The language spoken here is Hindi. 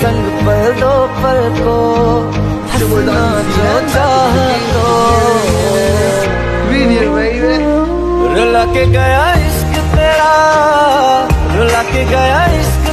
संग पल दो पल को हंसना जो चाह तो। रुला के गया इश्क तेरा रुला के गया इश्क